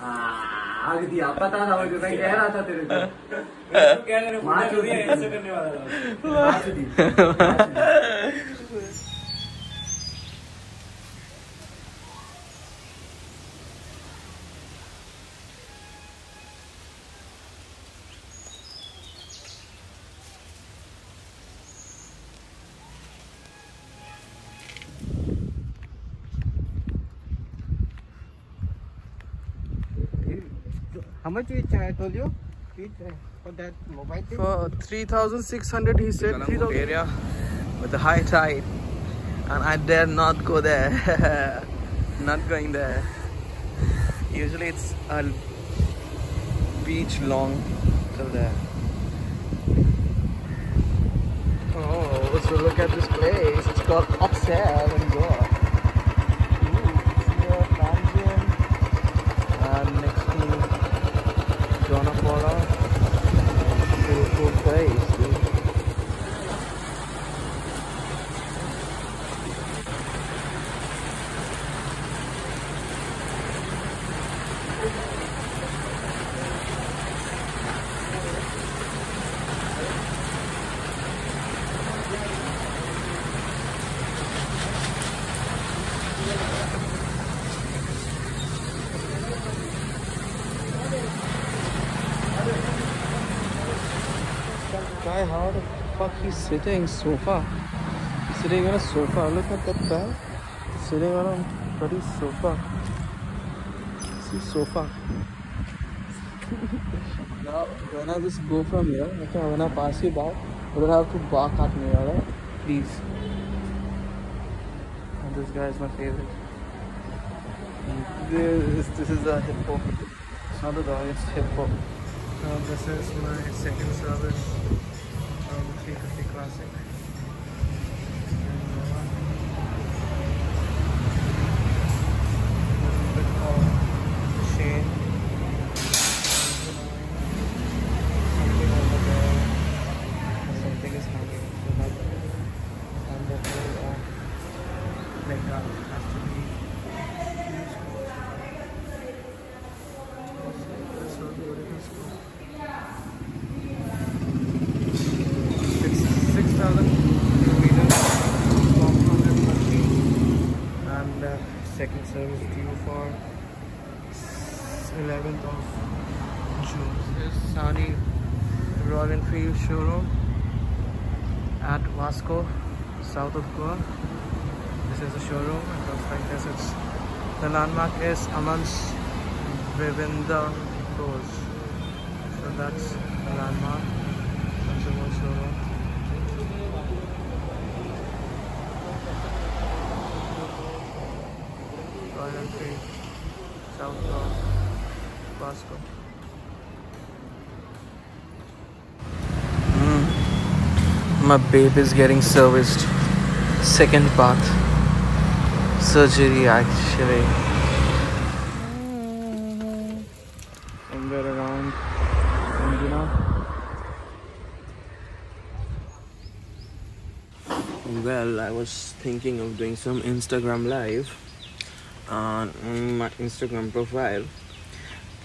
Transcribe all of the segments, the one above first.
हाँ, आग दिया पता था मुझे मैं कह रहा था तेरे को तू कह रहे माँ हो ऐसे करने वाला था How much each I told you? For that mobile thing? For 3,600 he said 3,000 area with the high tide and I dare not go there. not going there. Usually it's a beach long till there. Oh, so look at this place. It's called Upsell in Goa. Guy, how the fuck he's sitting sofa? Sitting on a sofa. Look at that guy. Sitting on a bloody sofa. See sofa. now when I just go from here, okay, when I pass you by, you don't have to bark at me, alright? Please. And this guy is my favorite. This, this is a hippo. It's not a dog, it's hippo. Now this is my second service fifty fifty crossing 11th of June. This is Sani Royal Enfield showroom at Vasco, south of Goa. This is the showroom. It looks like this. It's the landmark is Aman's Vivinda Close. So that's the landmark. Showroom. South Goa, Vasco. Hmm. My babe is getting serviced. Second bath. Surgery actually. Somewhere around Anjuna. Well, I was thinking of doing some Instagram live on my Instagram profile.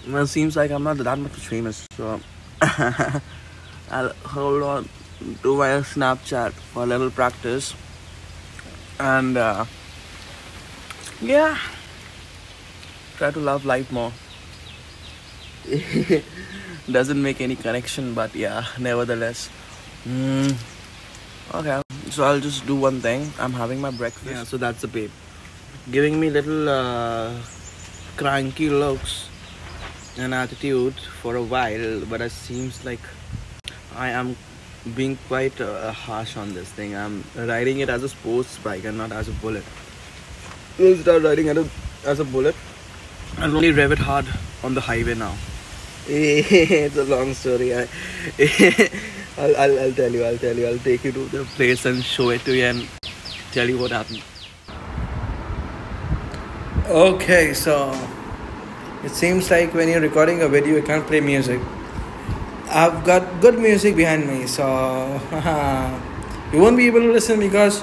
Well, it seems like I'm not that much famous, so I'll hold on to my Snapchat for a little practice. And uh, yeah, try to love life more. Doesn't make any connection, but yeah, nevertheless. Mm, okay, so I'll just do one thing. I'm having my breakfast. Yeah, so that's the babe. Giving me little uh, cranky looks and attitude for a while, but it seems like I am being quite uh, harsh on this thing. I'm riding it as a sports bike and not as a bullet. We'll start riding it as a bullet. I'll only rev it hard on the highway now. it's a long story. I, I'll, I'll, I'll tell you. I'll tell you. I'll take you to the place and show it to you and tell you what happened. Okay, so it seems like when you're recording a video, you can't play music. I've got good music behind me, so you won't be able to listen because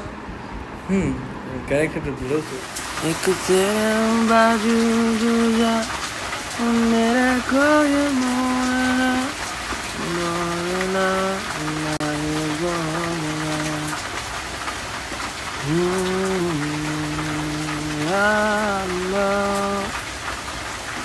hmm, I'm connected to Bluetooth. Mm, I love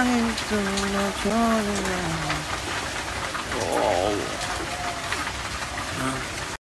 running through the jungle. Oh.